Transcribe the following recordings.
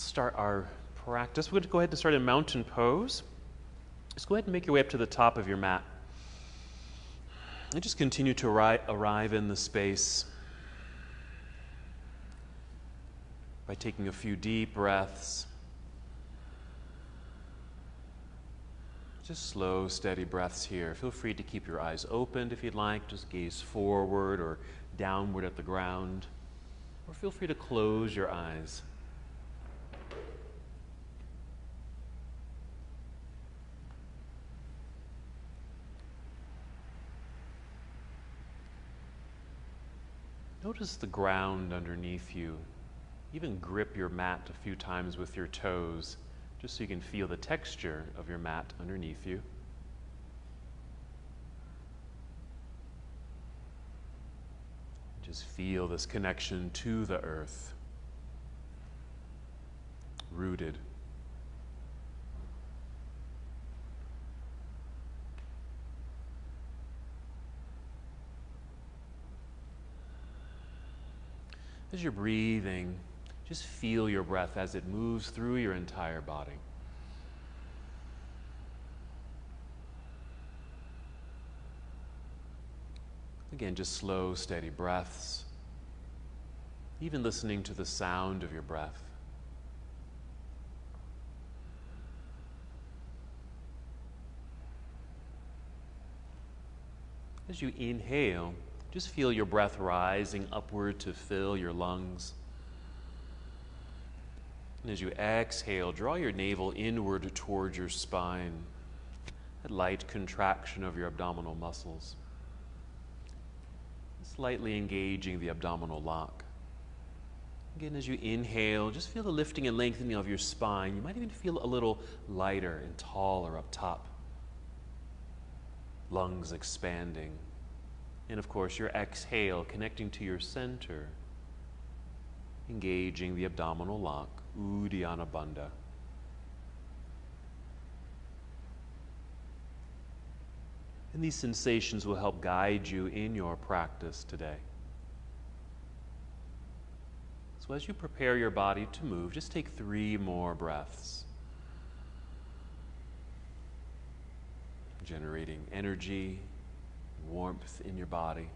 start our practice. We're going to go ahead and start in mountain pose. Just go ahead and make your way up to the top of your mat. And just continue to arri- arrive in the space by taking a few deep breaths. Just slow, steady breaths here. Feel free to keep your eyes opened if you'd like. Just gaze forward or downward at the ground. Or feel free to close your eyes. Notice the ground underneath you. Even grip your mat a few times with your toes, just so you can feel the texture of your mat underneath you. Just feel this connection to the earth, rooted. As you're breathing, just feel your breath as it moves through your entire body. Again, just slow, steady breaths. Even listening to the sound of your breath. As you inhale, just feel your breath rising upward to fill your lungs. And as you exhale, draw your navel inward toward your spine, that light contraction of your abdominal muscles. Slightly engaging the abdominal lock. Again, as you inhale, just feel the lifting and lengthening of your spine. You might even feel a little lighter and taller up top. Lungs expanding. And of course, your exhale connecting to your center, engaging the abdominal lock, Uddiyana Bandha. And these sensations will help guide you in your practice today. So, as you prepare your body to move, just take three more breaths. Generating energy warmth in your body.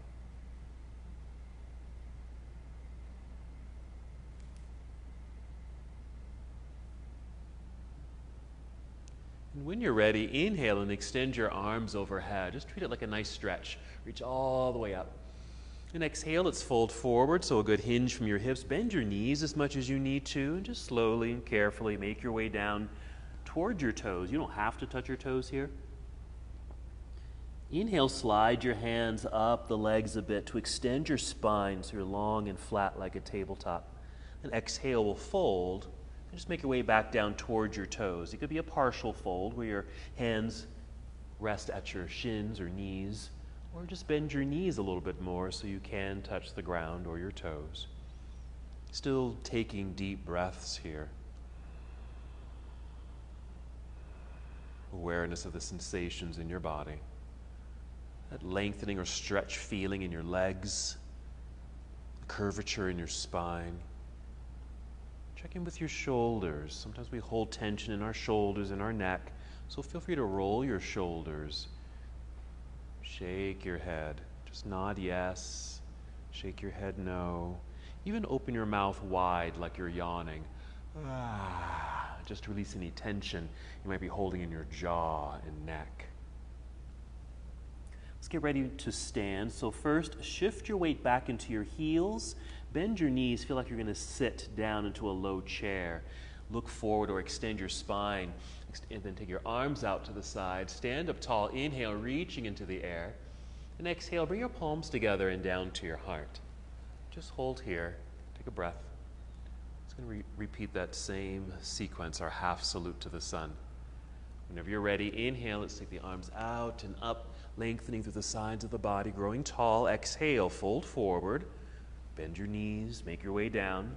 And when you're ready, inhale and extend your arms overhead. Just treat it like a nice stretch. Reach all the way up. And exhale, let's fold forward, so a good hinge from your hips. Bend your knees as much as you need to, and just slowly and carefully make your way down toward your toes. You don't have to touch your toes here. Inhale, slide your hands up the legs a bit to extend your spine so you're long and flat like a tabletop. And exhale, will fold. And just make your way back down towards your toes. It could be a partial fold where your hands rest at your shins or knees, or just bend your knees a little bit more so you can touch the ground or your toes. Still taking deep breaths here. Awareness of the sensations in your body that lengthening or stretch feeling in your legs, curvature in your spine. Check in with your shoulders. Sometimes we hold tension in our shoulders and our neck, so feel free to roll your shoulders. Shake your head. Just nod yes. Shake your head no. Even open your mouth wide like you're yawning. Ah, just release any tension you might be holding in your jaw and neck. Let's get ready to stand. So, first, shift your weight back into your heels. Bend your knees. Feel like you're going to sit down into a low chair. Look forward or extend your spine. And then take your arms out to the side. Stand up tall. Inhale, reaching into the air. And exhale, bring your palms together and down to your heart. Just hold here. Take a breath. Just going to re- repeat that same sequence, our half salute to the sun. Whenever you're ready, inhale. Let's take the arms out and up lengthening through the sides of the body, growing tall. Exhale, fold forward. Bend your knees, make your way down.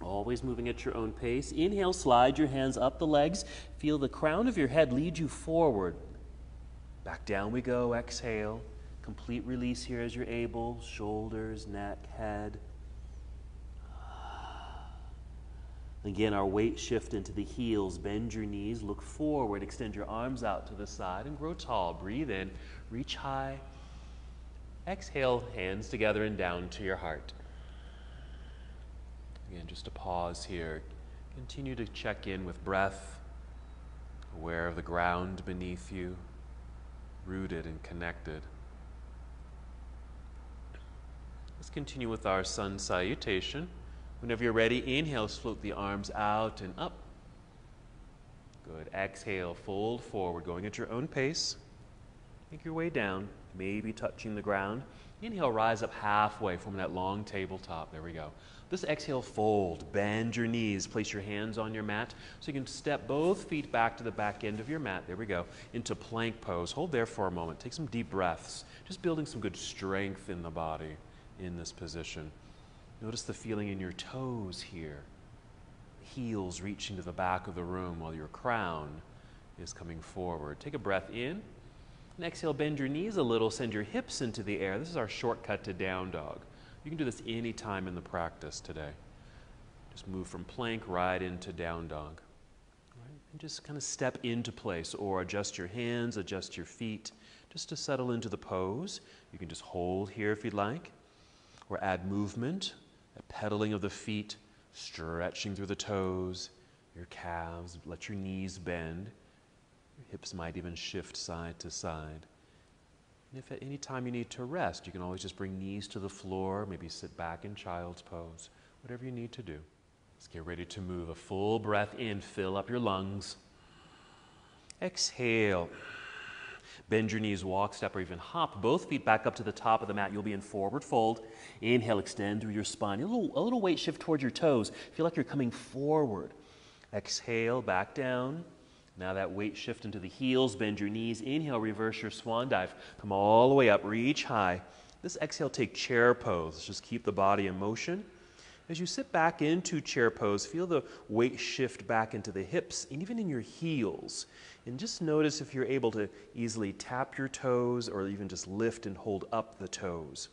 Always moving at your own pace. Inhale, slide your hands up the legs. Feel the crown of your head lead you forward. Back down we go. Exhale. Complete release here as you're able. Shoulders, neck, head. Again, our weight shift into the heels. Bend your knees, look forward, extend your arms out to the side, and grow tall. Breathe in, reach high. Exhale, hands together and down to your heart. Again, just a pause here. Continue to check in with breath, aware of the ground beneath you, rooted and connected. Let's continue with our sun salutation. Whenever you're ready, inhale, float the arms out and up. Good. Exhale, fold forward, going at your own pace. Make your way down, maybe touching the ground. Inhale, rise up halfway from that long tabletop. There we go. This exhale, fold, bend your knees, place your hands on your mat so you can step both feet back to the back end of your mat. There we go. Into plank pose. Hold there for a moment. Take some deep breaths, just building some good strength in the body in this position. Notice the feeling in your toes here. Heels reaching to the back of the room while your crown is coming forward. Take a breath in. And exhale, bend your knees a little, send your hips into the air. This is our shortcut to down dog. You can do this any time in the practice today. Just move from plank right into down dog. Right? And just kind of step into place or adjust your hands, adjust your feet, just to settle into the pose. You can just hold here if you'd like, or add movement pedaling of the feet, stretching through the toes, your calves, let your knees bend. Your hips might even shift side to side. And if at any time you need to rest, you can always just bring knees to the floor, maybe sit back in child's pose, whatever you need to do. Let's get ready to move. A full breath in, fill up your lungs. Exhale. Bend your knees, walk, step, or even hop. Both feet back up to the top of the mat. You'll be in forward fold. Inhale, extend through your spine. A little, a little weight shift towards your toes. Feel like you're coming forward. Exhale, back down. Now that weight shift into the heels. Bend your knees. Inhale, reverse your swan dive. Come all the way up, reach high. This exhale, take chair pose. Just keep the body in motion. As you sit back into chair pose, feel the weight shift back into the hips and even in your heels. And just notice if you're able to easily tap your toes or even just lift and hold up the toes.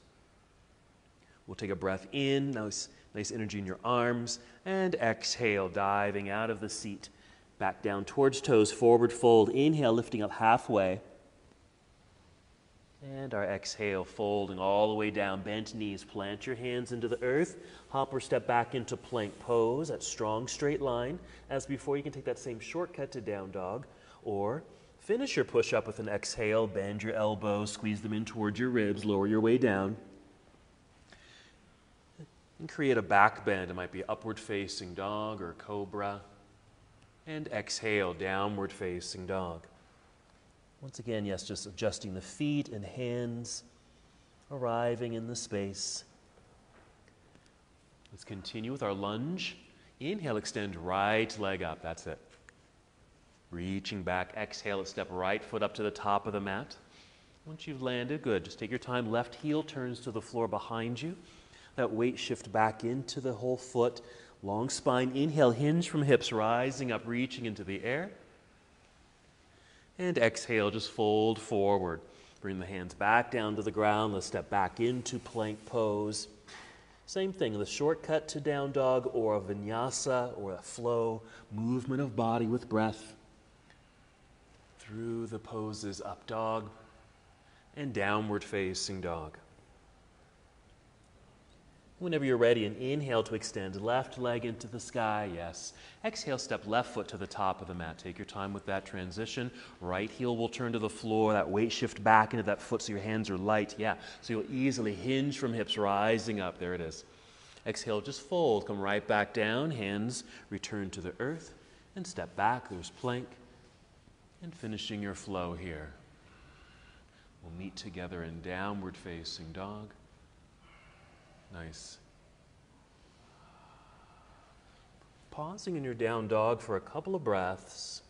We'll take a breath in, nice, nice energy in your arms, and exhale, diving out of the seat. Back down towards toes, forward fold. Inhale, lifting up halfway. And our exhale, folding all the way down, bent knees. Plant your hands into the earth. Hop or step back into plank pose, that strong straight line. As before, you can take that same shortcut to down dog. Or finish your push up with an exhale. Bend your elbows, squeeze them in towards your ribs, lower your way down. And create a back bend. It might be upward facing dog or cobra. And exhale, downward facing dog. Once again, yes, just adjusting the feet and hands, arriving in the space. Let's continue with our lunge. Inhale, extend right leg up. That's it. Reaching back, exhale, step right foot up to the top of the mat. Once you've landed, good. Just take your time. Left heel turns to the floor behind you. That weight shift back into the whole foot. Long spine. Inhale, hinge from hips, rising up, reaching into the air. And exhale, just fold forward. Bring the hands back down to the ground. Let's step back into plank pose. Same thing, the shortcut to down dog or a vinyasa or a flow, movement of body with breath. Through the poses, up dog and downward facing dog. Whenever you're ready, an inhale to extend left leg into the sky, yes. Exhale, step left foot to the top of the mat. Take your time with that transition. Right heel will turn to the floor, that weight shift back into that foot so your hands are light, yeah. So you'll easily hinge from hips rising up. There it is. Exhale, just fold, come right back down, hands return to the earth, and step back. There's plank. And finishing your flow here. We'll meet together in downward facing dog. Nice. Pausing in your down dog for a couple of breaths.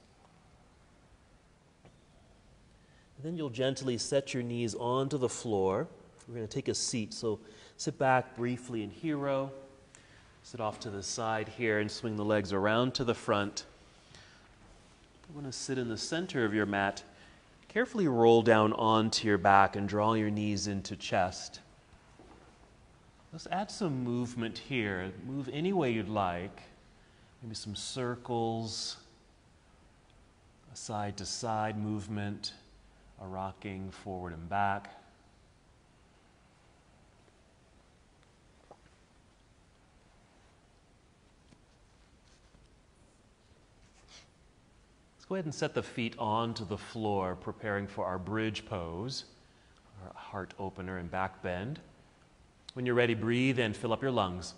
And then you'll gently set your knees onto the floor. We're going to take a seat. So sit back briefly in hero. Sit off to the side here and swing the legs around to the front. You want to sit in the center of your mat. Carefully roll down onto your back and draw your knees into chest. Let's add some movement here. Move any way you'd like. Maybe some circles, a side to side movement, a rocking forward and back. Let's go ahead and set the feet onto the floor, preparing for our bridge pose, our heart opener and back bend. When you're ready, breathe in, fill up your lungs.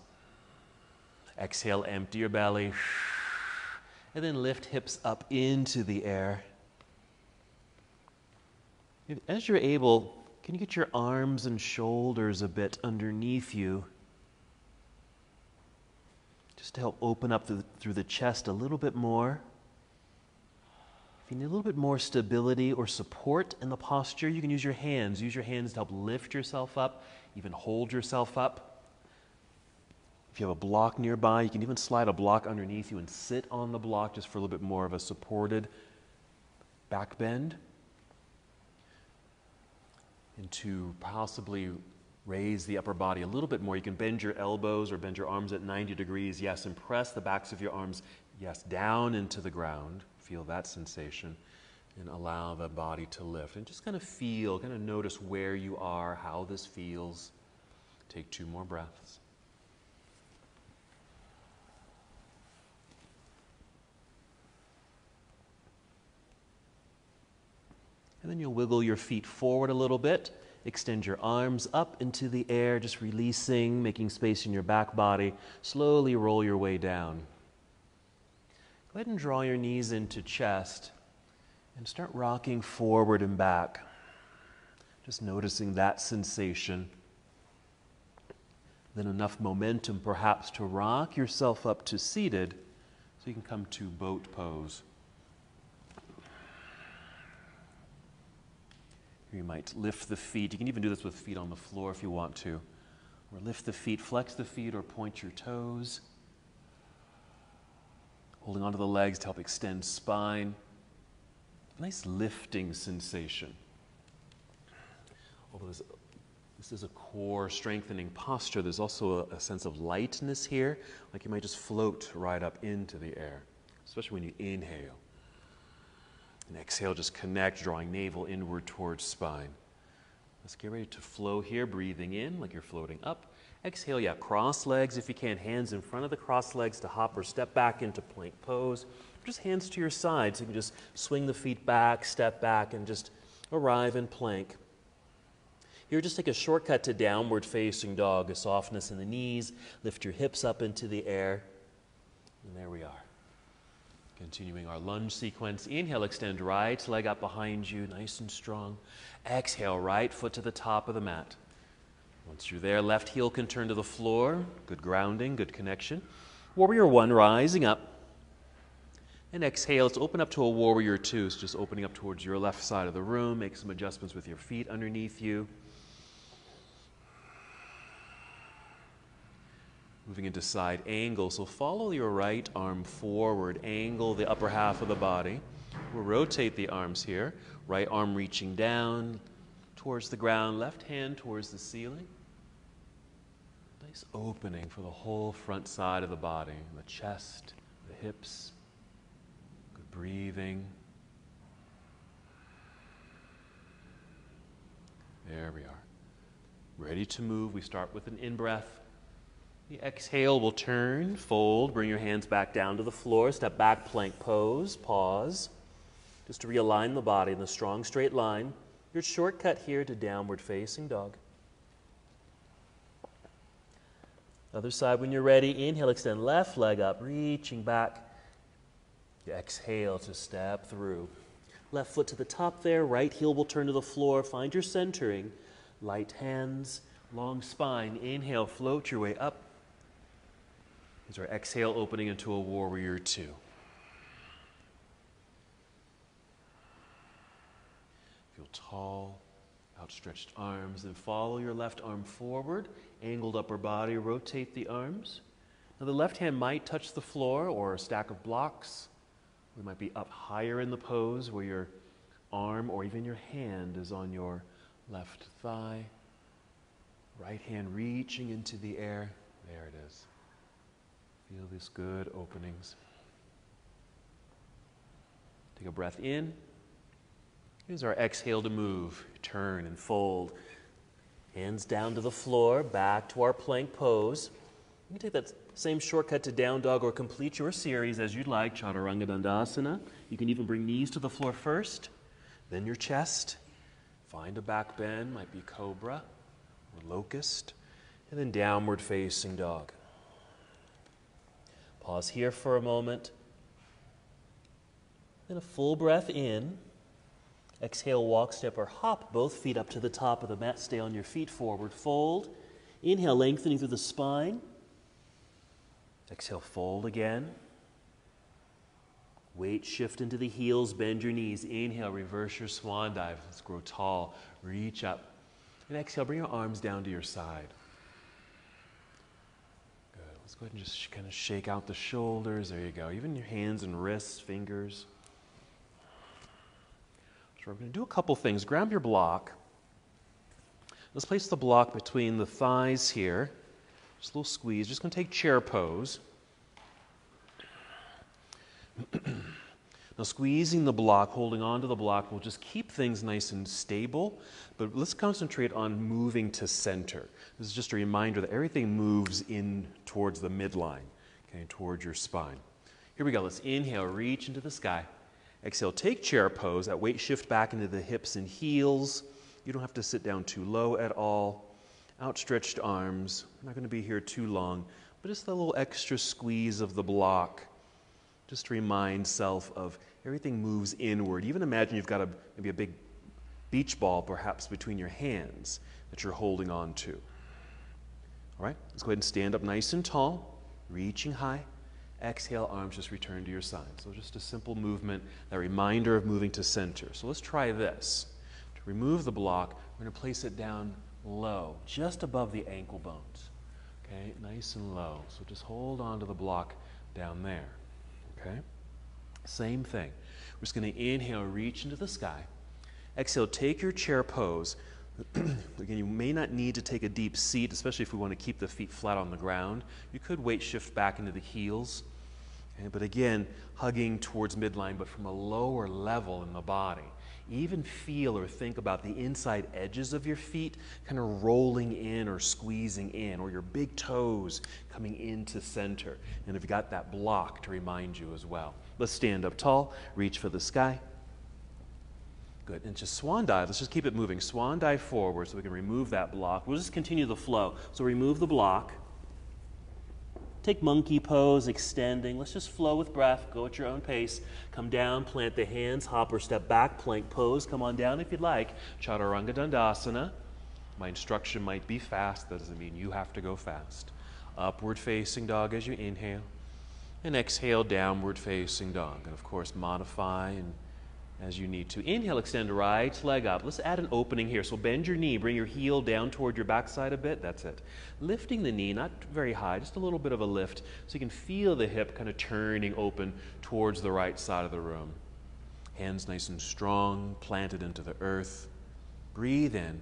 Exhale, empty your belly. And then lift hips up into the air. As you're able, can you get your arms and shoulders a bit underneath you? Just to help open up through the chest a little bit more. If you need a little bit more stability or support in the posture, you can use your hands. Use your hands to help lift yourself up, even hold yourself up. If you have a block nearby, you can even slide a block underneath you and sit on the block just for a little bit more of a supported back bend. And to possibly raise the upper body a little bit more, you can bend your elbows or bend your arms at 90 degrees. Yes, and press the backs of your arms, yes, down into the ground. Feel that sensation and allow the body to lift. And just kind of feel, kind of notice where you are, how this feels. Take two more breaths. And then you'll wiggle your feet forward a little bit. Extend your arms up into the air, just releasing, making space in your back body. Slowly roll your way down. Go ahead and draw your knees into chest and start rocking forward and back. Just noticing that sensation. Then enough momentum perhaps to rock yourself up to seated so you can come to boat pose. You might lift the feet. You can even do this with feet on the floor if you want to. Or lift the feet, flex the feet, or point your toes. Holding onto the legs to help extend spine. Nice lifting sensation. Although this, this is a core strengthening posture, there's also a, a sense of lightness here, like you might just float right up into the air, especially when you inhale. And exhale, just connect, drawing navel inward towards spine. Let's get ready to flow here, breathing in like you're floating up. Exhale, yeah, cross legs if you can, hands in front of the cross legs to hop or step back into plank pose. Just hands to your side so you can just swing the feet back, step back, and just arrive in plank. Here, just take a shortcut to downward facing dog, a softness in the knees. Lift your hips up into the air. And there we are. Continuing our lunge sequence. Inhale, extend right leg up behind you, nice and strong. Exhale, right foot to the top of the mat. Once you're there, left heel can turn to the floor. Good grounding, good connection. Warrior one, rising up. And exhale, let's open up to a warrior two. So just opening up towards your left side of the room. Make some adjustments with your feet underneath you. Moving into side angle. So follow your right arm forward, angle the upper half of the body. We'll rotate the arms here. Right arm reaching down towards the ground, left hand towards the ceiling. Nice opening for the whole front side of the body, the chest, the hips. Good breathing. There we are. Ready to move. We start with an in breath. The exhale will turn, fold, bring your hands back down to the floor, step back, plank pose, pause, just to realign the body in the strong straight line. Your shortcut here to downward facing dog. Other side when you're ready. Inhale, extend left leg up, reaching back. Exhale to step through. Left foot to the top there, right heel will turn to the floor. Find your centering. Light hands, long spine. Inhale, float your way up is our exhale opening into a warrior two. Feel tall, outstretched arms, then follow your left arm forward, angled upper body, rotate the arms. Now the left hand might touch the floor or a stack of blocks. We might be up higher in the pose where your arm or even your hand is on your left thigh. Right hand reaching into the air. There it is. Feel these good openings. Take a breath in. Here's our exhale to move. Turn and fold. Hands down to the floor, back to our plank pose. You can take that same shortcut to down dog or complete your series as you'd like, Chaturanga Dandasana. You can even bring knees to the floor first, then your chest. Find a back bend, might be cobra or locust, and then downward facing dog. Pause here for a moment. Then a full breath in. Exhale, walk, step, or hop both feet up to the top of the mat. Stay on your feet, forward fold. Inhale, lengthening through the spine. Exhale, fold again. Weight shift into the heels, bend your knees. Inhale, reverse your swan dive. Let's grow tall. Reach up. And exhale, bring your arms down to your side. Good. Let's go ahead and just kind of shake out the shoulders. There you go. Even your hands and wrists, fingers. We're going to do a couple things. Grab your block. Let's place the block between the thighs here. Just a little squeeze. Just going to take chair pose. now, squeezing the block, holding onto the block, will just keep things nice and stable. But let's concentrate on moving to center. This is just a reminder that everything moves in towards the midline, okay, towards your spine. Here we go. Let's inhale, reach into the sky. Exhale, take chair pose. That weight shift back into the hips and heels. You don't have to sit down too low at all outstretched arms. I'm not going to be here too long, but just a little extra squeeze of the block. Just to remind self of everything moves inward. Even imagine you've got a, maybe a big beach ball perhaps between your hands that you're holding on to. All right, let's go ahead and stand up nice and tall, reaching high. Exhale, arms just return to your side. So just a simple movement, that reminder of moving to center. So let's try this. To remove the block, we're going to place it down low, just above the ankle bones. Okay, nice and low. So just hold on to the block down there. Okay? Same thing. We're just going to inhale, reach into the sky. Exhale, take your chair pose. Again, you may not need to take a deep seat, especially if we want to keep the feet flat on the ground. You could weight shift back into the heels. Okay? But again, hugging towards midline, but from a lower level in the body even feel or think about the inside edges of your feet kind of rolling in or squeezing in, or your big toes coming into center. And if you've got that block to remind you as well. Let's stand up tall, reach for the sky. Good. And just swan dive. Let's just keep it moving. Swan dive forward so we can remove that block. We'll just continue the flow. So remove the block. Take monkey pose, extending. Let's just flow with breath. Go at your own pace. Come down, plant the hands, hop or step back, plank pose. Come on down if you'd like. Chaturanga Dandasana. My instruction might be fast. That doesn't mean you have to go fast. Upward facing dog as you inhale. And exhale, downward facing dog. And of course, modify and as you need to. Inhale, extend right leg up. Let's add an opening here. So bend your knee, bring your heel down toward your backside a bit. That's it. Lifting the knee, not very high, just a little bit of a lift so you can feel the hip kind of turning open towards the right side of the room. Hands nice and strong, planted into the earth. Breathe in.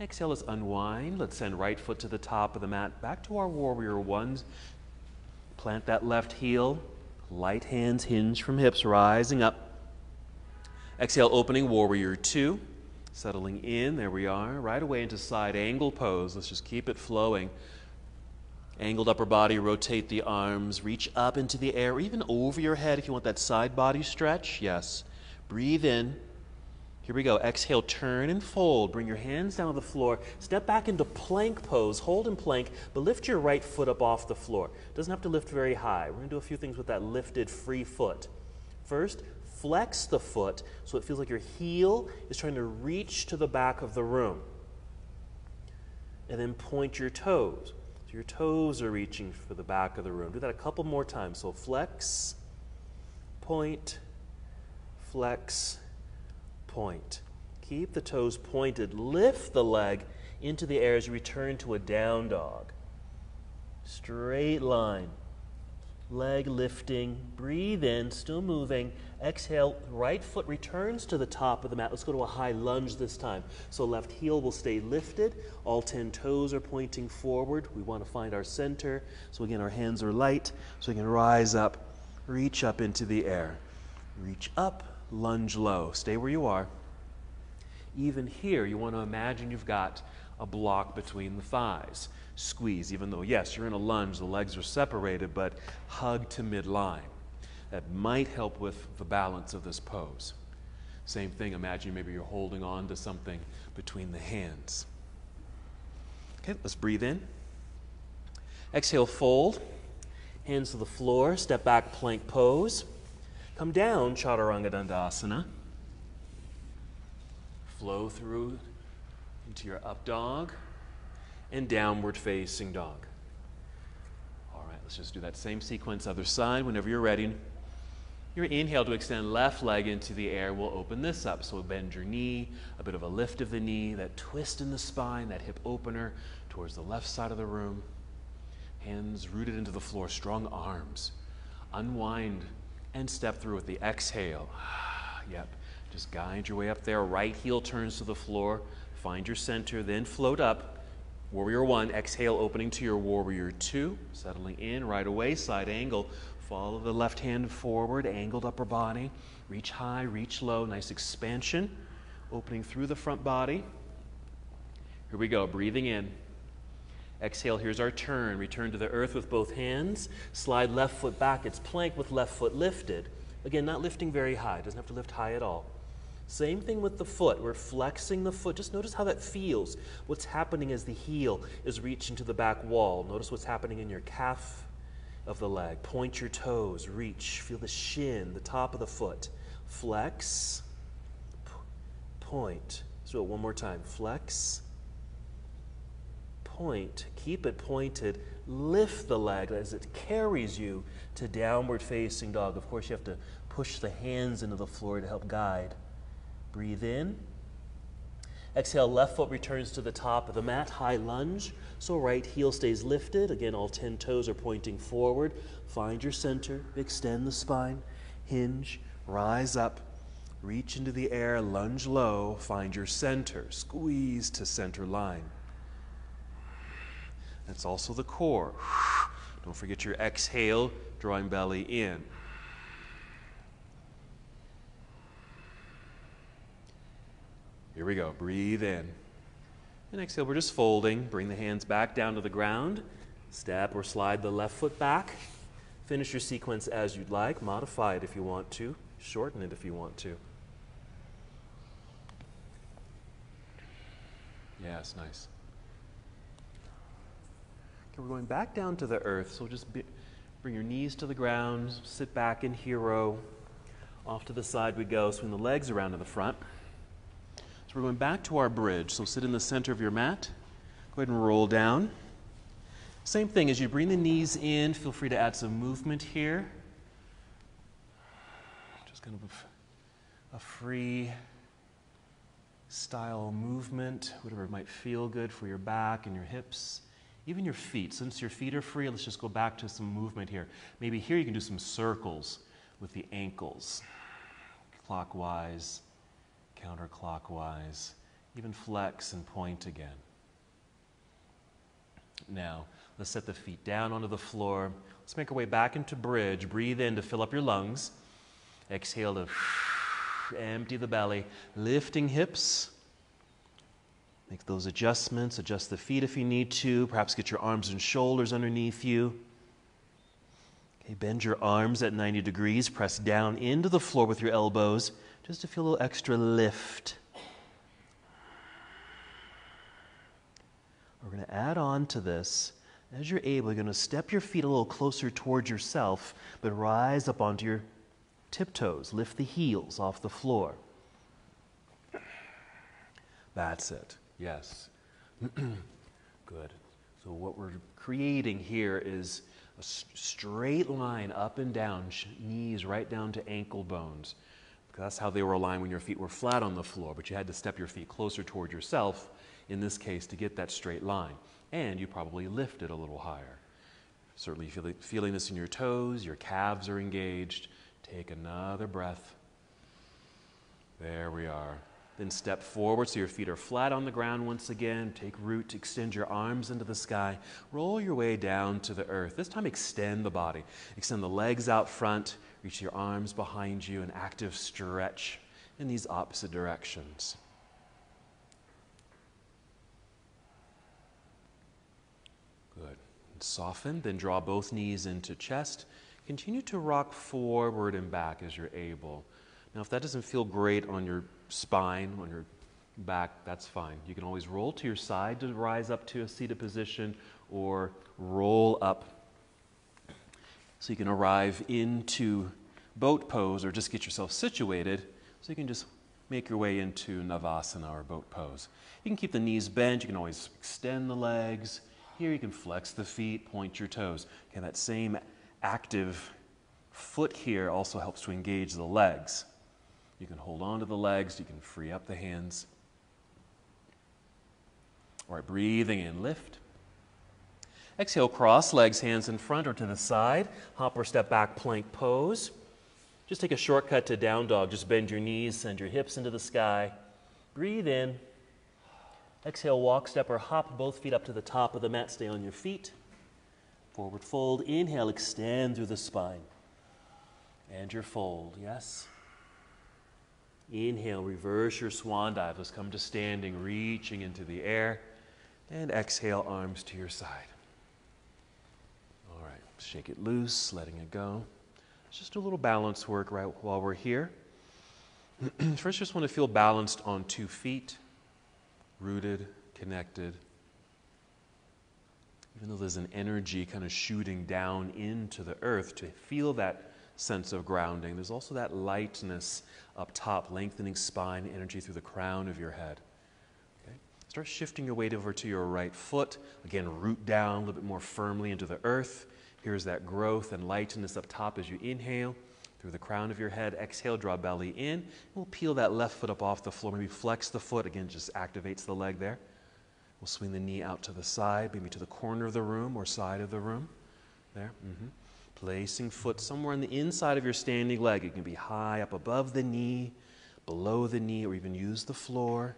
Exhale, let's unwind. Let's send right foot to the top of the mat. Back to our warrior ones. Plant that left heel. Light hands hinge from hips, rising up. Exhale, opening warrior two. Settling in, there we are, right away into side angle pose. Let's just keep it flowing. Angled upper body, rotate the arms, reach up into the air, even over your head if you want that side body stretch. Yes. Breathe in. Here we go. Exhale, turn and fold. Bring your hands down to the floor. Step back into plank pose. Hold in plank, but lift your right foot up off the floor. Doesn't have to lift very high. We're going to do a few things with that lifted free foot. First, flex the foot so it feels like your heel is trying to reach to the back of the room. And then point your toes. So your toes are reaching for the back of the room. Do that a couple more times. So flex, point, flex, point. Keep the toes pointed. Lift the leg into the air as you return to a down dog. Straight line. leg lifting. Breathe in, still moving. Exhale, right foot returns to the top of the mat. Let's go to a high lunge this time. So left heel will stay lifted. All 10 toes are pointing forward. We want to find our center. So again, our hands are light. So we can rise up, reach up into the air. Reach up, lunge low. Stay where you are. Even here, you want to imagine you've got a block between the thighs squeeze, even though, yes, you're in a lunge, the legs are separated, but hug to midline. That might help with the balance of this pose. Same thing, imagine maybe you're holding on to something between the hands. Okay, let's breathe in. Exhale, fold. Hands to the floor, step back, plank pose. Come down, Chaturanga Dandasana. Flow through into your up dog and downward facing dog. All right, let's just do that same sequence, other side, whenever you're ready. Your inhale to extend left leg into the air will open this up. So bend your knee, a bit of a lift of the knee, that twist in the spine, that hip opener towards the left side of the room. Hands rooted into the floor, strong arms. Unwind and step through with the exhale. yep. Just guide your way up there. Right heel turns to the floor. Find your center, then float up Warrior one, exhale, opening to your warrior two, settling in right away, side angle. Follow the left hand forward, angled upper body. Reach high, reach low, nice expansion. Opening through the front body. Here we go, breathing in. Exhale, here's our turn. Return to the earth with both hands. Slide left foot back. It's plank with left foot lifted. Again, not lifting very high, doesn't have to lift high at all. Same thing with the foot. We're flexing the foot. Just notice how that feels. What's happening as the heel is reaching to the back wall. Notice what's happening in your calf of the leg. Point your toes, reach. Feel the shin, the top of the foot. Flex, point. It one more time. Flex, point. Keep it pointed. Lift the leg as it carries you to downward facing dog. Of course, you have to push the hands into the floor to help guide. Breathe in. Exhale, left foot returns to the top of the mat, high lunge. So right heel stays lifted. Again, all 10 toes are pointing forward. Find your center, extend the spine, hinge, rise up, reach into the air, lunge low, find your center, squeeze to center line. That's also the core. Don't forget your exhale, drawing belly in. Here we go. Breathe in. And exhale, we're just folding. Bring the hands back down to the ground. Step or slide the left foot back. Finish your sequence as you'd like. Modify it if you want to. Shorten it if you want to. Yes, nice. Okay, we're going back down to the earth, so just be, bring your knees to the ground, sit back in hero. Off to the side we go, swing the legs around to the front we're going back to our bridge. So sit in the center of your mat. Go ahead and roll down. Same thing, as you bring the knees in, feel free to add some movement here. Just kind of a, a free style movement, whatever might feel good for your back and your hips, even your feet. Since your feet are free, let's just go back to some movement here. Maybe here you can do some circles with the ankles, clockwise counterclockwise, even flex and point again. Now, let's set the feet down onto the floor. Let's make our way back into bridge. Breathe in to fill up your lungs. Exhale to empty the belly, lifting hips. Make those adjustments. Adjust the feet if you need to. Perhaps get your arms and shoulders underneath you. Okay, bend your arms at 90 degrees. Press down into the floor with your elbows just to feel a little extra lift. We're going to add on to this. As you're able, you're going to step your feet a little closer towards yourself, but rise up onto your tiptoes. Lift the heels off the floor. That's it. Yes. Good. So, what we're creating here is a straight line up and down, knees right down to ankle bones. That's how they were aligned when your feet were flat on the floor, but you had to step your feet closer toward yourself, in this case, to get that straight line. And you probably lifted a little higher. Certainly feel, feeling this in your toes, your calves are engaged. Take another breath. There we are. Then step forward so your feet are flat on the ground once again. Take root, extend your arms into the sky. Roll your way down to the earth. This time, extend the body. Extend the legs out front. Reach your arms behind you. An active stretch in these opposite directions. Good. And soften, then draw both knees into chest. Continue to rock forward and back as you're able. Now, if that doesn't feel great on your spine, on your back, that's fine. You can always roll to your side to rise up to a seated position or roll up so you can arrive into boat pose or just get yourself situated so you can just make your way into Navasana or boat pose. You can keep the knees bent, you can always extend the legs. Here you can flex the feet, point your toes. Okay, that same active foot here also helps to engage the legs. You can hold on to the legs, you can free up the hands. All right, breathing in, lift. Exhale, cross legs, hands in front or to the side. Hop or step back, plank pose. Just take a shortcut to down dog. Just bend your knees, send your hips into the sky. Breathe in. Exhale, walk, step, or hop both feet up to the top of the mat. Stay on your feet. Forward fold. Inhale, extend through the spine. And your fold, yes. Inhale, reverse your swan dive. Let's come to standing, reaching into the air. And exhale, arms to your side. Shake it loose, letting it go. Just a little balance work right while we're here. First, just want to feel balanced on two feet, rooted, connected. Even though there's an energy kind of shooting down into the earth, to feel that sense of grounding. There's also that lightness up top, lengthening spine energy through the crown of your head. Okay? Start shifting your weight over to your right foot. Again, root down a little bit more firmly into the earth. Here's that growth and lightness up top as you inhale through the crown of your head. Exhale, draw belly in. We'll peel that left foot up off the floor. Maybe flex the foot. Again, just activates the leg there. We'll swing the knee out to the side, maybe to the corner of the room or side of the room. There. Mm-hmm. Placing foot somewhere on the inside of your standing leg. It can be high up above the knee, below the knee, or even use the floor.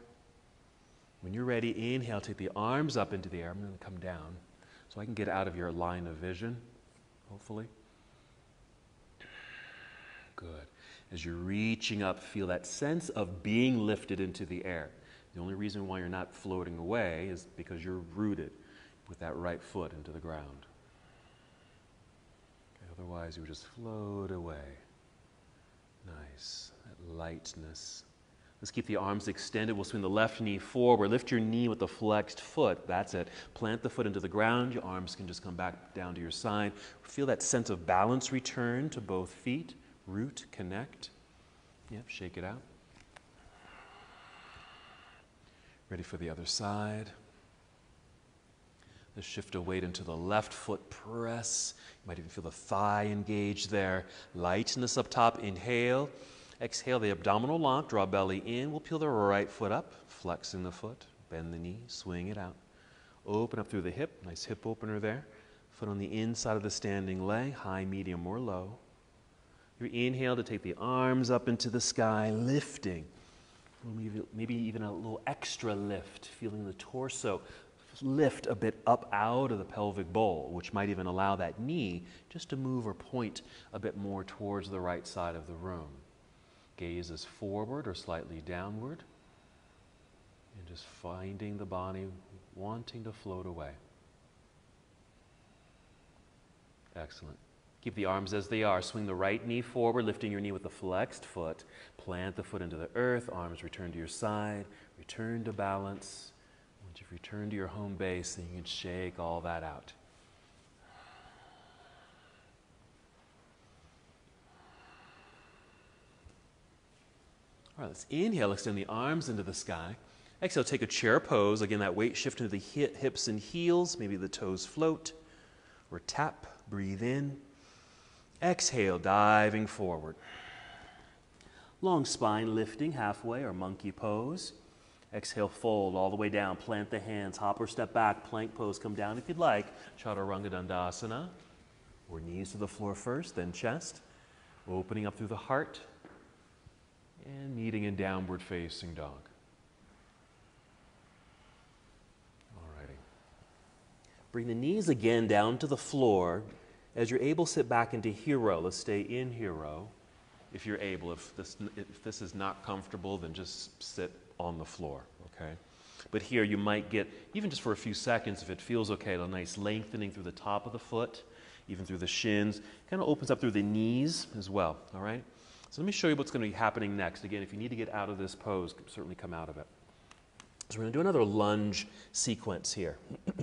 When you're ready, inhale, take the arms up into the air. I'm going to come down so I can get out of your line of vision, hopefully. Good. As you're reaching up, feel that sense of being lifted into the air. The only reason why you're not floating away is because you're rooted with that right foot into the ground. Otherwise, you would just float away. Nice. That lightness. Let's keep the arms extended. We'll swing the left knee forward. Lift your knee with the flexed foot. That's it. Plant the foot into the ground. Your arms can just come back down to your side. Feel that sense of balance return to both feet. Root, connect. Yep, shake it out. Ready for the other side. The shift of weight into the left foot press. You might even feel the thigh engaged there. Lightness up top. Inhale. Exhale the abdominal lock. Draw belly in. We'll peel the right foot up, flexing the foot. Bend the knee. Swing it out. Open up through the hip. Nice hip opener there. Foot on the inside of the standing leg, high, medium, or low. Your inhale to take the arms up into the sky, lifting. Maybe even a little extra lift, feeling the torso lift a bit up out of the pelvic bowl, which might even allow that knee just to move or point a bit more towards the right side of the room. Gaze is forward or slightly downward, and just finding the body wanting to float away. Excellent. Keep the arms as they are. Swing the right knee forward, lifting your knee with the flexed foot. Plant the foot into the earth. Arms return to your side. Return to balance. Once you've returned to your home base, then you can shake all that out. All right, let's inhale, extend the arms into the sky. Exhale, take a chair pose. Again, that weight shift into the hips and heels. Maybe the toes float or tap. Breathe in. Exhale, diving forward. Long spine lifting halfway or monkey pose. Exhale, fold all the way down. Plant the hands. Hop or step back. Plank pose. Come down if you'd like. Chaturanga Dandasana. Or knees to the floor first, then chest. Opening up through the heart. And meeting in downward facing dog. Alrighty. Bring the knees again down to the floor. As you're able, sit back into hero. Let's stay in hero if you're able. If this, if this is not comfortable, then just sit on the floor, okay? But here you might get, even just for a few seconds, if it feels okay, a nice lengthening through the top of the foot, even through the shins. Kind of opens up through the knees as well, all right? So let me show you what's going to be happening next. Again, if you need to get out of this pose, certainly come out of it. So we're going to do another lunge sequence here.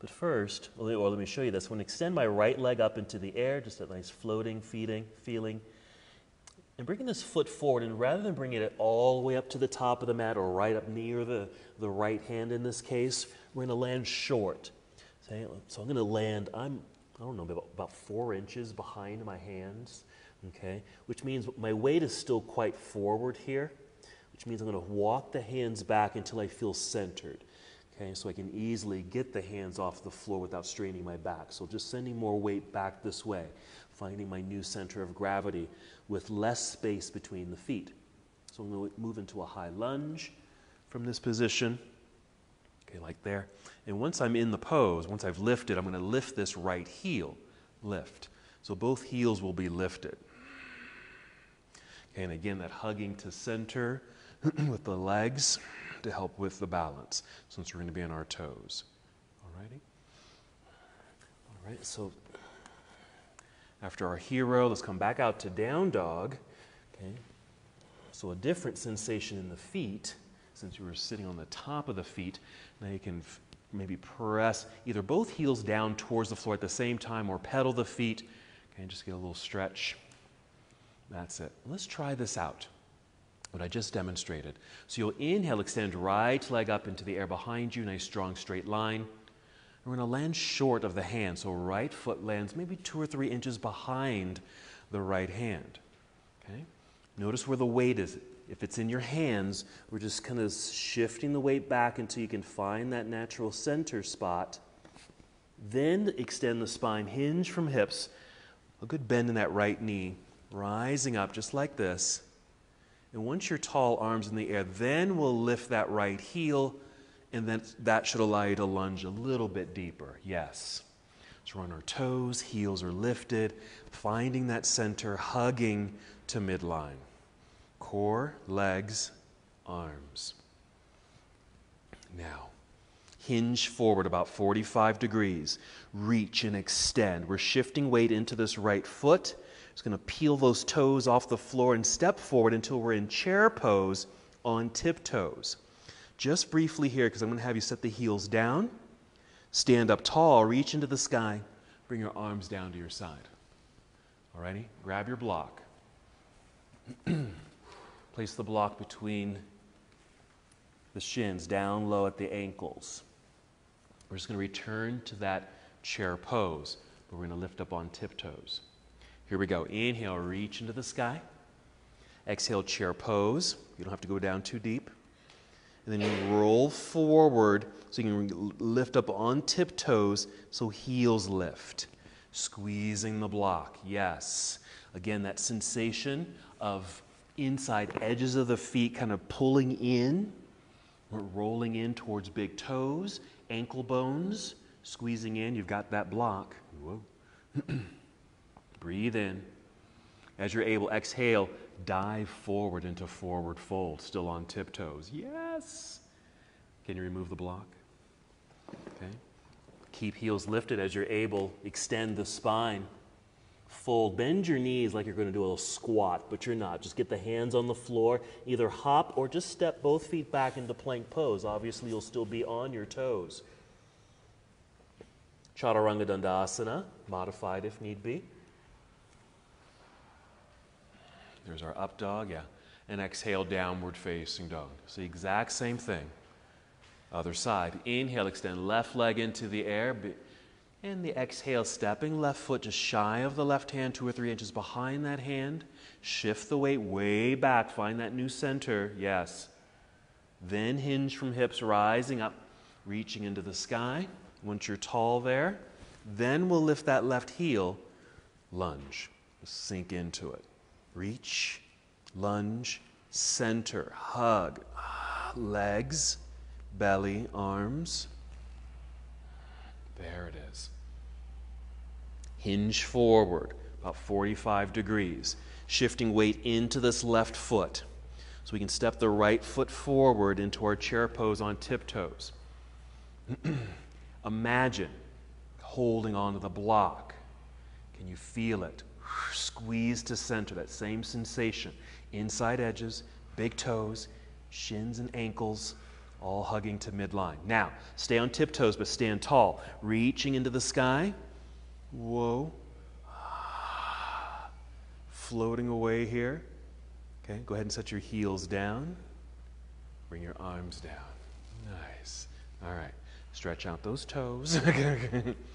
but first, or let me show you this. I'm going to extend my right leg up into the air, just a nice floating, feeding, feeling and bringing this foot forward, and rather than bringing it all the way up to the top of the mat or right up near the, the right hand in this case, we're going to land short. So I'm going to land, I'm, I don't know, about, about four inches behind my hands, okay? Which means my weight is still quite forward here, which means I'm going to walk the hands back until I feel centered. Okay, so I can easily get the hands off the floor without straining my back. So just sending more weight back this way, finding my new center of gravity with less space between the feet. So I'm going to move into a high lunge from this position. Okay, like there. And once I'm in the pose, once I've lifted, I'm going to lift this right heel. Lift. So both heels will be lifted. And again, that hugging to center with the legs to help with the balance since we're going to be on our toes. All righty? All right, so after our hero, let's come back out to down dog. Okay. So a different sensation in the feet, since you were sitting on the top of the feet. Now you can maybe press either both heels down towards the floor at the same time or pedal the feet. Okay, just get a little stretch. That's it. Let's try this out. What I just demonstrated. So you'll inhale, extend right leg up into the air behind you, nice strong straight line. We're going to land short of the hand, so right foot lands maybe two or three inches behind the right hand. Okay? Notice where the weight is. If it's in your hands, we're just kind of shifting the weight back until you can find that natural center spot. Then extend the spine, hinge from hips, a good bend in that right knee, rising up just like this. And once you're tall, arms in the air, then we'll lift that right heel and then that should allow you to lunge a little bit deeper. Yes. So we're on our toes, heels are lifted, finding that center, hugging to midline. Core, legs, arms. Now, hinge forward about 45 degrees. Reach and extend. We're shifting weight into this right foot. It's going to peel those toes off the floor and step forward until we're in chair pose on tiptoes. Just briefly here, because I'm going to have you set the heels down, stand up tall, reach into the sky, bring your arms down to your side. Alrighty? Grab your block. Place the block between the shins, down low at the ankles. We're just going to return to that chair pose, but we're going to lift up on tiptoes. Here we go. Inhale, reach into the sky. Exhale, chair pose. You don't have to go down too deep. And then you roll forward so you can lift up on tiptoes so heels lift. Squeezing the block, yes. Again, that sensation of inside edges of the feet kind of pulling in. We're rolling in towards big toes, ankle bones, squeezing in. You've got that block. Whoa. Breathe in. As you're able, exhale dive forward into forward fold, still on tiptoes. Yes. Can you remove the block? Okay. Keep heels lifted as you're able. Extend the spine. Fold. Bend your knees like you're going to do a little squat, but you're not. Just get the hands on the floor. Either hop or just step both feet back into plank pose. Obviously, you'll still be on your toes. Chaturanga Dandasana, modified if need be. There's our up dog, yeah. And exhale, downward facing dog. So the exact same thing. Other side. Inhale, extend left leg into the air. And the exhale, stepping left foot just shy of the left hand, two or three inches behind that hand. Shift the weight way back. Find that new center. Yes. Then hinge from hips, rising up, reaching into the sky. Once you're tall there, Then we'll lift that left heel, lunge, sink into it. Reach, lunge, center, hug, legs, belly, arms. There it is. Hinge forward, about 45 degrees, shifting weight into this left foot. So we can step the right foot forward into our chair pose on tiptoes. Imagine holding onto the block. Can you feel it? Squeeze to center, that same sensation. Inside edges, big toes, shins and ankles, all hugging to midline. Now, stay on tiptoes, but stand tall, reaching into the sky. Whoa. Floating away here. Okay, go ahead and set your heels down. Bring your arms down. Nice. All right. Stretch out those toes.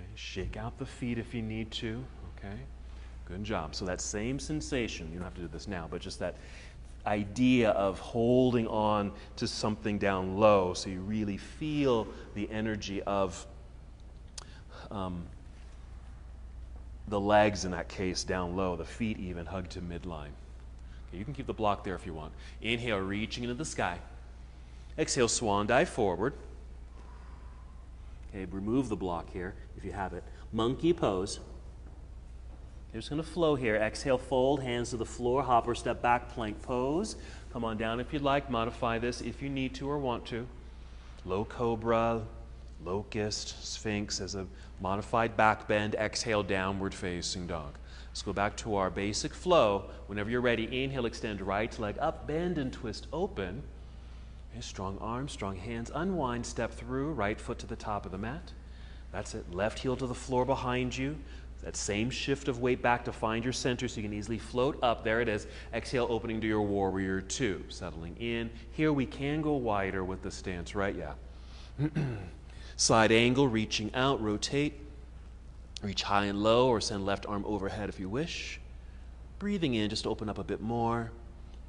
okay. Shake out the feet if you need to. Okay. Good job. So that same sensation, you don't have to do this now, but just that idea of holding on to something down low so you really feel the energy of um, the legs in that case down low, the feet even hugged to midline. Okay, you can keep the block there if you want. Inhale, reaching into the sky. Exhale, swan dive forward. Okay, remove the block here if you have it. Monkey pose. You're just going to flow here. Exhale, fold, hands to the floor, hopper, step back, plank pose. Come on down if you'd like. Modify this if you need to or want to. Low cobra, locust, sphinx as a modified back bend. Exhale, downward facing dog. Let's go back to our basic flow. Whenever you're ready, inhale, extend right leg up, bend and twist open. Strong arms, strong hands. Unwind, step through, right foot to the top of the mat. That's it. Left heel to the floor behind you. That same shift of weight back to find your center so you can easily float up. There it is. Exhale, opening to your warrior two. Settling in. Here we can go wider with the stance, right? Yeah. Side angle, reaching out, rotate. Reach high and low or send left arm overhead if you wish. Breathing in, just open up a bit more.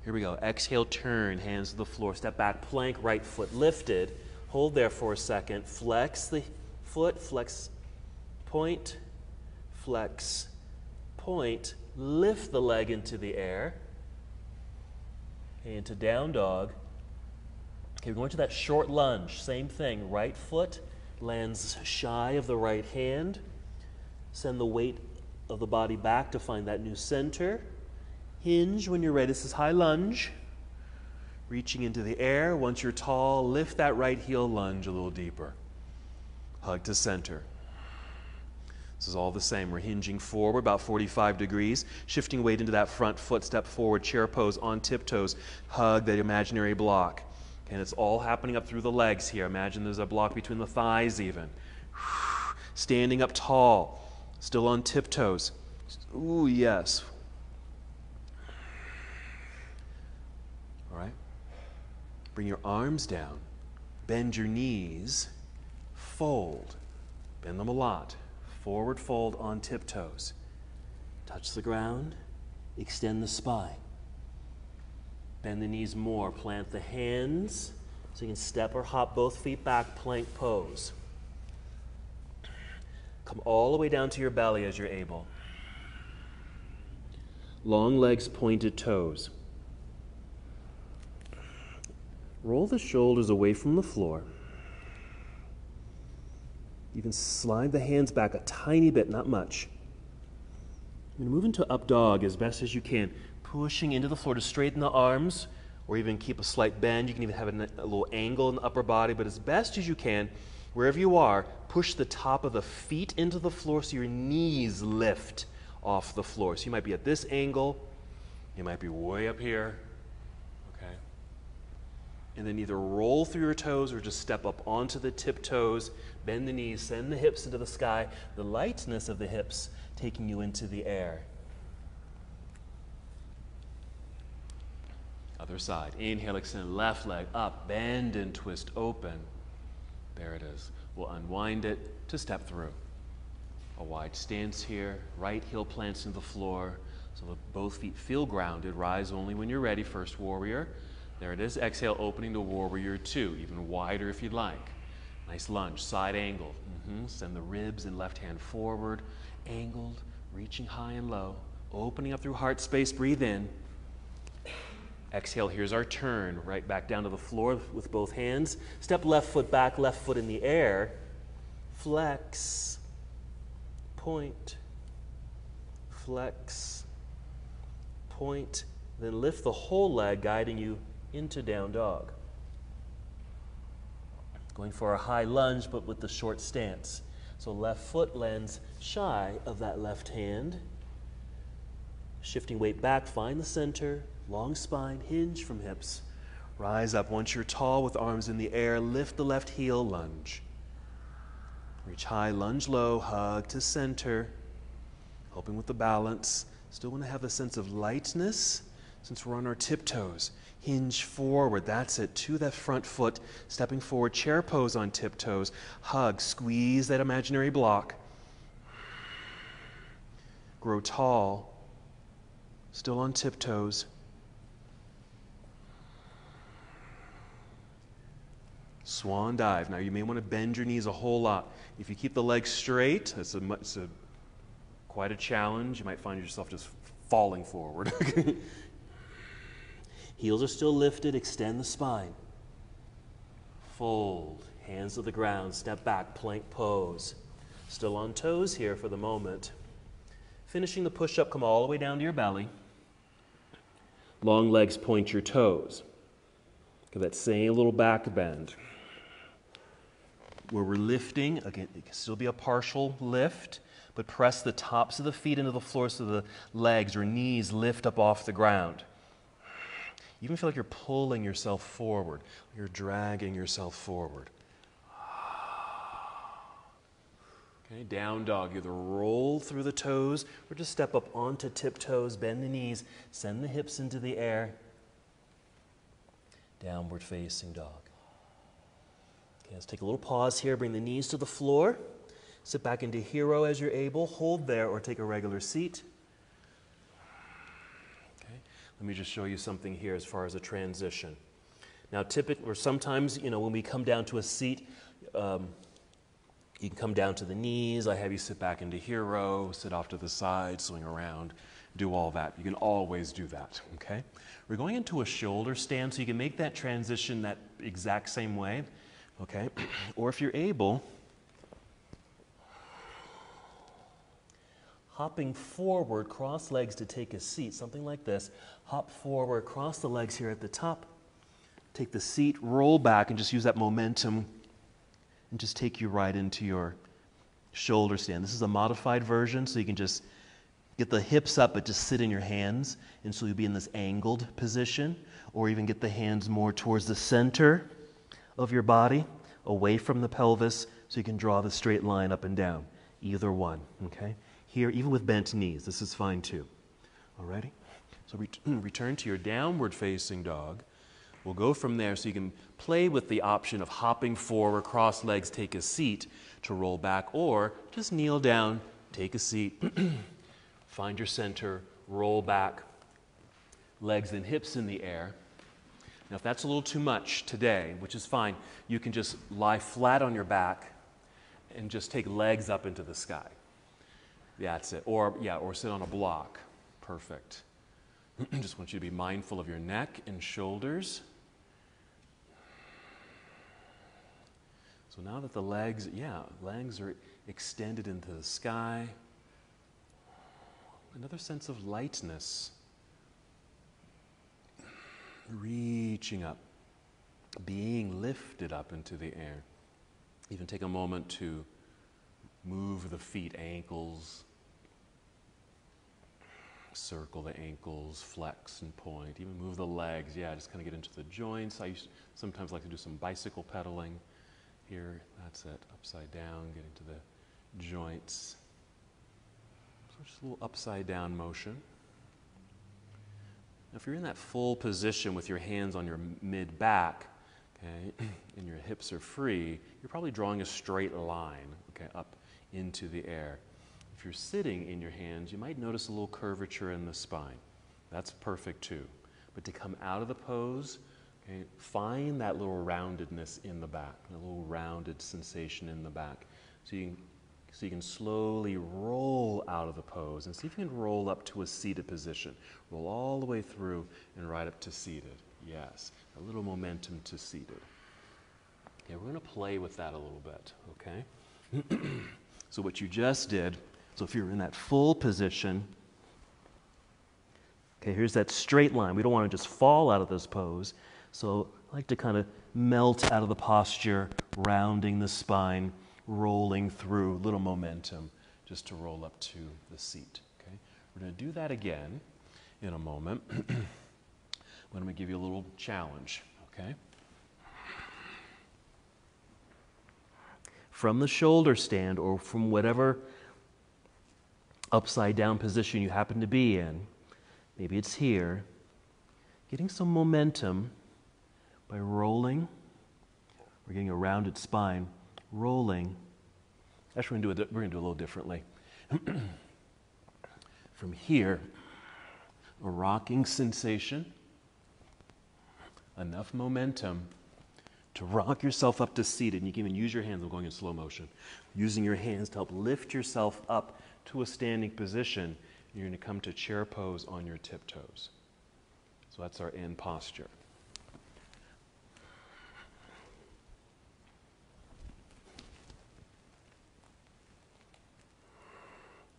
Here we go. Exhale, turn, hands to the floor. Step back, plank, right foot lifted. Hold there for a second. Flex the foot, flex, point, flex, point. Lift the leg into the air. Okay, into down dog. Okay, we're going to that short lunge. Same thing. Right foot lands shy of the right hand. Send the weight of the body back to find that new center. Hinge when you're ready. This is high lunge. Reaching into the air. Once you're tall, lift that right heel lunge a little deeper. Hug to center. This is all the same. We're hinging forward about 45 degrees, shifting weight into that front foot, step forward, chair pose on tiptoes, hug that imaginary block. And it's all happening up through the legs here. Imagine there's a block between the thighs, even. Standing up tall, still on tiptoes. Ooh, yes. All right. Bring your arms down. Bend your knees. Fold. Bend them a lot. Forward fold on tiptoes. Touch the ground. Extend the spine. Bend the knees more. Plant the hands so you can step or hop both feet back, plank pose. Come all the way down to your belly as you're able. Long legs, pointed toes. Roll the shoulders away from the floor. Even slide the hands back a tiny bit, not much. To move into up dog as best as you can, pushing into the floor to straighten the arms or even keep a slight bend. You can even have a, a little angle in the upper body, but as best as you can, wherever you are, push the top of the feet into the floor so your knees lift off the floor. So you might be at this angle, you might be way up here, and then either roll through your toes or just step up onto the tiptoes, bend the knees, send the hips into the sky, the lightness of the hips taking you into the air. Other side. Inhale, extend left leg up, bend and twist open. There it is. We'll unwind it to step through. A wide stance here, right heel plants into the floor so both feet feel grounded. Rise only when you're ready, first warrior. There it is. Exhale, opening to warrior two, even wider if you'd like. Nice lunge, side angle. Mm-hmm. Send the ribs and left hand forward, angled, reaching high and low, opening up through heart space. Breathe in. Exhale, here's our turn. Right back down to the floor with both hands. Step left foot back, left foot in the air. Flex. Point. Flex. Point. Then lift the whole leg, guiding you into down dog. Going for a high lunge, but with the short stance. So left foot lands shy of that left hand. Shifting weight back, find the center, long spine, hinge from hips. Rise up. Once you're tall with arms in the air, lift the left heel, lunge. Reach high, lunge low, hug to center. Helping with the balance. Still want to have a sense of lightness since we're on our tiptoes. Hinge forward. That's it. To the front foot. Stepping forward. Chair pose on tiptoes. Hug. Squeeze that imaginary block. Grow tall. Still on tiptoes. Swan dive. Now, you may want to bend your knees a whole lot. If you keep the legs straight, it's, a, it's a, quite a challenge. You might find yourself just falling forward. Heels are still lifted. Extend the spine. Fold. Hands to the ground. Step back. Plank pose. Still on toes here for the moment. Finishing the push up, come all the way down to your belly. Long legs point your toes. Get that same little back bend where we're lifting. Again, it can still be a partial lift, but press the tops of the feet into the floor so the legs or knees lift up off the ground. You even feel like you're pulling yourself forward, you're dragging yourself forward. Okay, down dog. Either roll through the toes or just step up onto tiptoes, bend the knees, send the hips into the air. Downward facing dog. Okay, let's take a little pause here. Bring the knees to the floor. Sit back into hero as you're able. Hold there or take a regular seat. Let me just show you something here as far as a transition. Now, typically, or sometimes, you know, when we come down to a seat, um, you can come down to the knees. I have you sit back into hero, sit off to the side, swing around, do all that. You can always do that, okay? We're going into a shoulder stand, so you can make that transition that exact same way. Okay? Or if you're able, hopping forward, cross legs to take a seat, something like this. Hop forward, cross the legs here at the top. Take the seat, roll back, and just use that momentum and just take you right into your shoulder stand. This is a modified version, so you can just get the hips up, but just sit in your hands. And so you'll be in this angled position, or even get the hands more towards the center of your body, away from the pelvis, so you can draw the straight line up and down. Either one, okay? Here, even with bent knees, this is fine too. Alrighty? So ret- return to your downward facing dog. We'll go from there so you can play with the option of hopping forward, cross legs, take a seat to roll back, or just kneel down, take a seat, find your center, roll back, legs and hips in the air. Now, if that's a little too much today, which is fine, you can just lie flat on your back and just take legs up into the sky. That's it. Or, yeah, or sit on a block. Perfect. just want you to be mindful of your neck and shoulders. So now that the legs, yeah, legs are extended into the sky, another sense of lightness reaching up, being lifted up into the air. Even take a moment to move the feet, ankles, circle the ankles, flex and point, even move the legs. Yeah, just kind of get into the joints. I sometimes like to do some bicycle pedaling here. That's it, upside down, get into the joints. So just a little upside down motion. Now, if you're in that full position with your hands on your mid back, okay, and your hips are free, you're probably drawing a straight line, okay, up into the air. If you're sitting in your hands, you might notice a little curvature in the spine. That's perfect too. But to come out of the pose, Okay? Find that little roundedness in the back, a little rounded sensation in the back. So you, can, so you can slowly roll out of the pose and see if you can roll up to a seated position. Roll all the way through and right up to seated. Yes, a little momentum to seated. Okay, we're going to play with that a little bit, okay? so what you just did, so if you're in that full position, okay, here's that straight line. We don't want to just fall out of this pose. So I like to kind of melt out of the posture, rounding the spine, rolling through, a little momentum, just to roll up to the seat. Okay? We're going to do that again in a moment. I'm going to give you a little challenge, okay? From the shoulder stand or from whatever upside down position you happen to be in, maybe it's here, getting some momentum by rolling. We're getting a rounded spine, rolling. Actually, we're going to do it, we're going to do a little differently. From here, a rocking sensation, enough momentum to rock yourself up to seated. And you can even use your hands, I'm going in slow motion, using your hands to help lift yourself up to a standing position. You're going to come to chair pose on your tiptoes. So that's our end posture.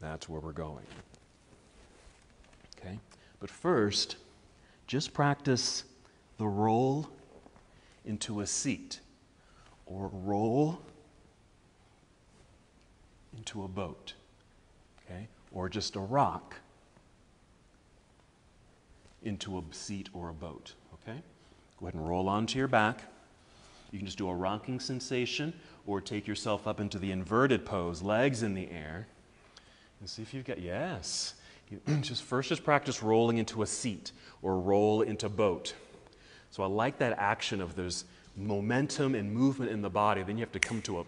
That's where we're going. Okay? But first, just practice the roll into a seat or roll into a boat. Okay? Or just a rock into a seat or a boat. Okay? Go ahead and roll onto your back. You can just do a rocking sensation or take yourself up into the inverted pose, legs in the air. And see if you've got, yes. You just first just practice rolling into a seat or roll into boat. So I like that action of there's momentum and movement in the body, then you have to come to a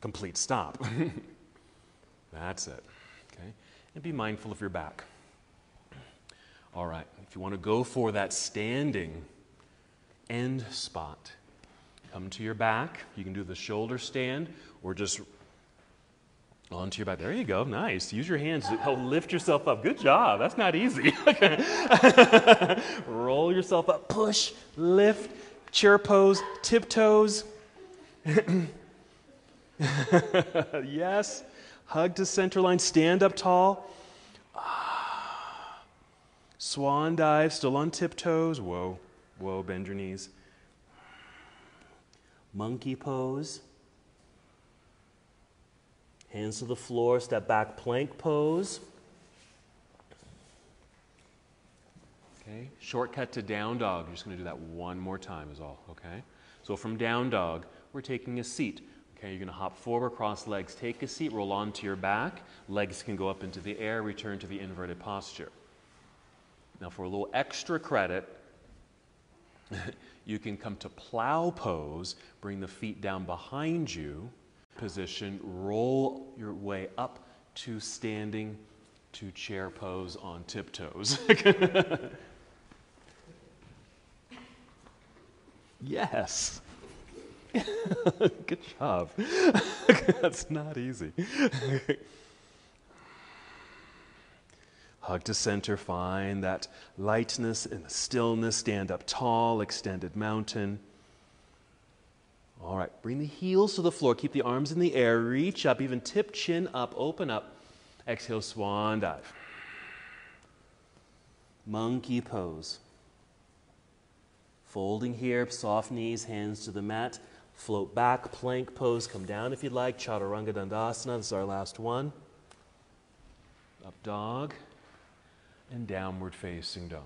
complete stop. That's it. And be mindful of your back. All right, if you want to go for that standing end spot, come to your back. You can do the shoulder stand or just Onto your back. There you go. Nice. Use your hands to help lift yourself up. Good job. That's not easy. Roll yourself up. Push, lift, chair pose, tiptoes. yes. Hug to center line. Stand up tall. Ah. Swan dive, still on tiptoes. Whoa, whoa, bend your knees. Monkey pose. Hands to the floor, step back, plank pose. Okay, shortcut to down dog. You're just going to do that one more time, is all. Okay, so from down dog, we're taking a seat. Okay, you're going to hop forward, cross legs, take a seat, roll onto your back. Legs can go up into the air, return to the inverted posture. Now, for a little extra credit, you can come to plow pose, bring the feet down behind you position, roll your way up to standing to chair pose on tiptoes. yes. Good job. That's not easy. Hug to center, find that lightness and the stillness. Stand up tall, extended mountain. All right, bring the heels to the floor. Keep the arms in the air. Reach up, even tip chin up, open up. Exhale, swan dive. Monkey pose. Folding here, soft knees, hands to the mat. Float back, plank pose. Come down if you'd like. Chaturanga Dandasana. This is our last one. Up dog and downward facing dog.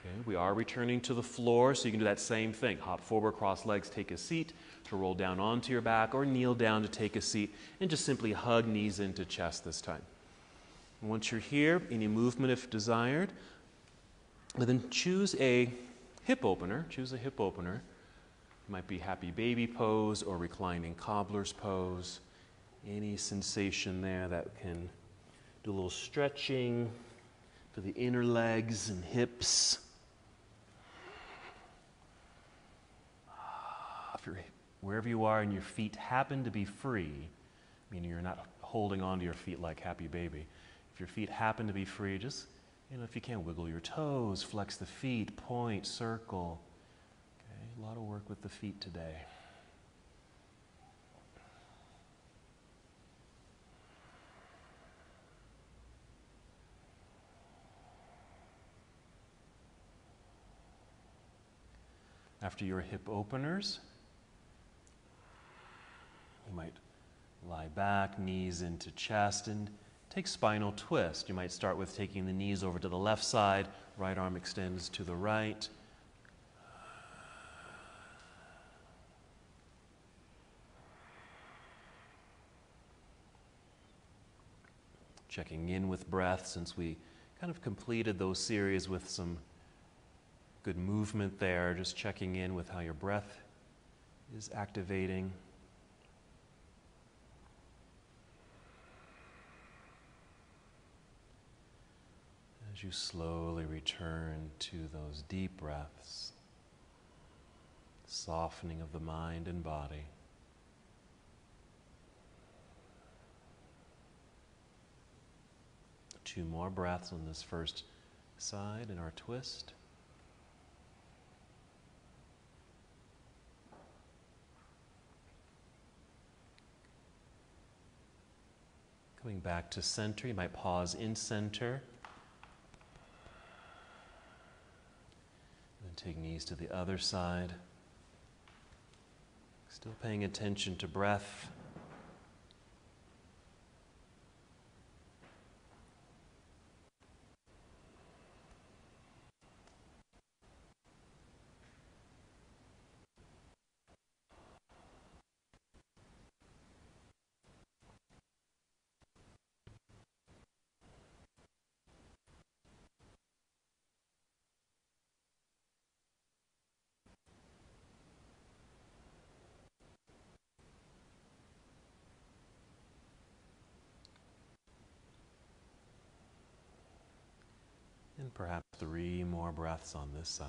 Okay, we are returning to the floor, so you can do that same thing. Hop forward, cross legs, take a seat to roll down onto your back, or kneel down to take a seat, and just simply hug knees into chest this time. And once you're here, any movement if desired, and then choose a hip opener. Choose a hip opener. It might be happy baby pose or reclining cobbler's pose. Any sensation there that can do a little stretching for the inner legs and hips. Ah, if you're, wherever you are and your feet happen to be free, meaning you're not holding onto your feet like happy baby. If your feet happen to be free, just, you know, if you can, wiggle your toes, flex the feet, point, circle. A lot of work with the feet today. After your hip openers, you might lie back, knees into chest, and take spinal twist. You might start with taking the knees over to the left side, right arm extends to the right. Checking in with breath since we kind of completed those series with some good movement there, just checking in with how your breath is activating. As you slowly return to those deep breaths, softening of the mind and body. Two more breaths on this first side in our twist. Coming back to center, you might pause in center. And then take knees to the other side. Still paying attention to breath. And perhaps three more breaths on this side.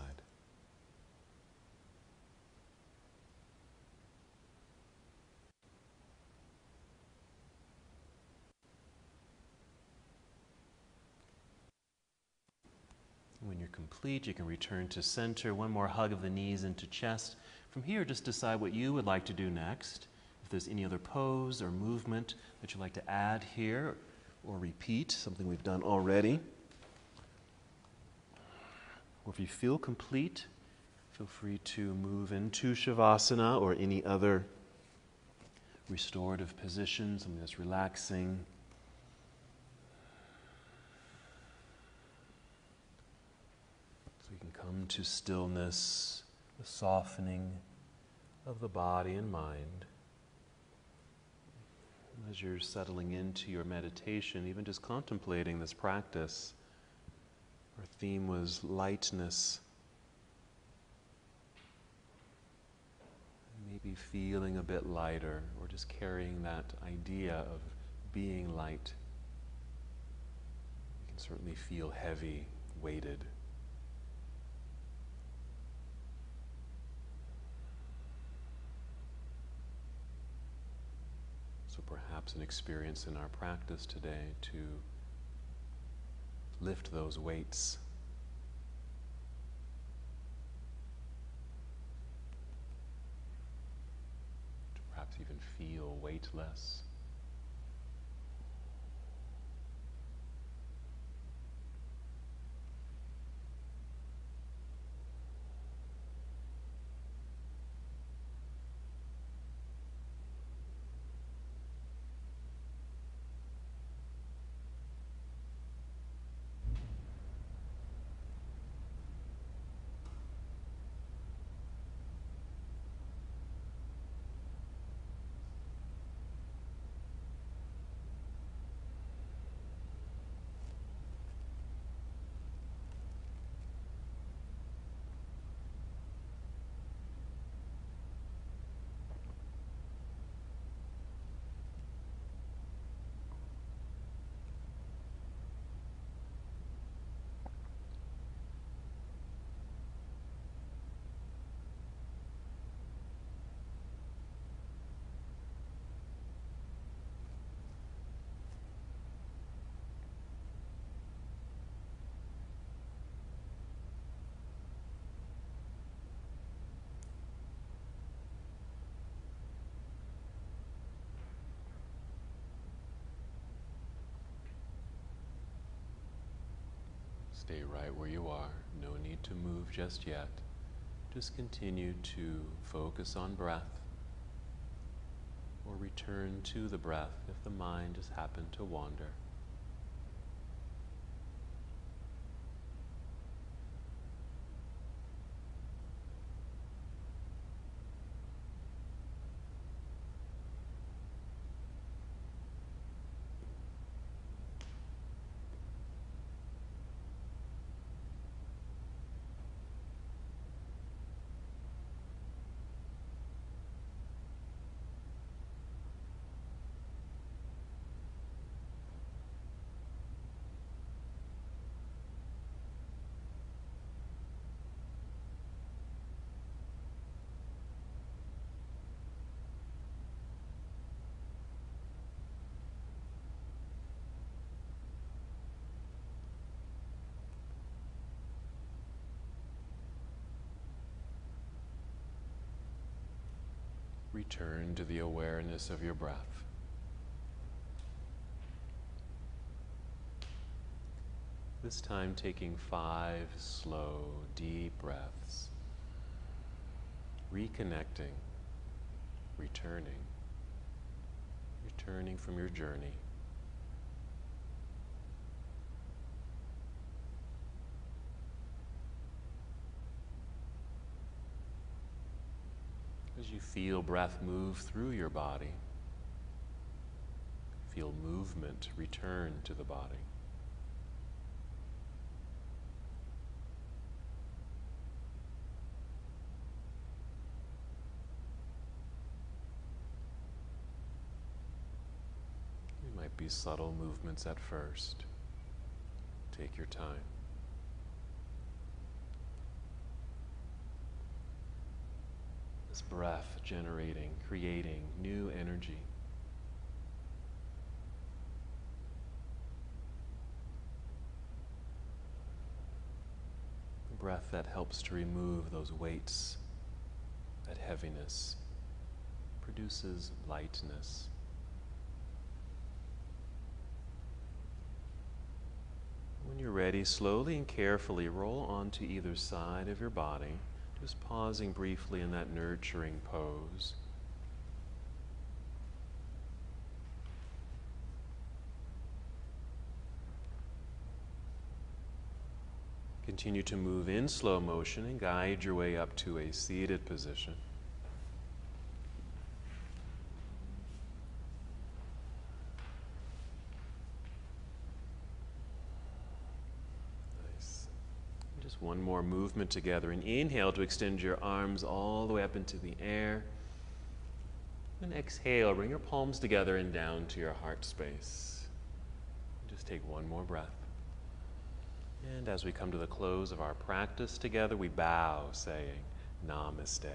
When you're complete, you can return to center. One more hug of the knees into chest. From here, just decide what you would like to do next. If there's any other pose or movement that you'd like to add here or repeat, something we've done already. Or if you feel complete, feel free to move into Shavasana or any other restorative position, something that's relaxing. So you can come to stillness, the softening of the body and mind. As you're settling into your meditation, even just contemplating this practice our theme was lightness. Maybe feeling a bit lighter or just carrying that idea of being light. You can certainly feel heavy, weighted. So perhaps an experience in our practice today to lift those weights. To perhaps even feel weightless. Stay right where you are. No need to move just yet. Just continue to focus on breath or return to the breath if the mind has happened to wander. Return to the awareness of your breath. This time, taking five slow, deep breaths, reconnecting, returning, returning from your journey. As you feel breath move through your body, feel movement return to the body. It might be subtle movements at first. Take your time. This breath generating, creating new energy. breath that helps to remove those weights, that heaviness, produces lightness. When you're ready, slowly and carefully roll onto either side of your body. Just pausing briefly in that nurturing pose. Continue to move in slow motion and guide your way up to a seated position. One more movement together. And inhale to extend your arms all the way up into the air. And exhale, bring your palms together and down to your heart space. Just take one more breath. And as we come to the close of our practice together, we bow saying, Namaste.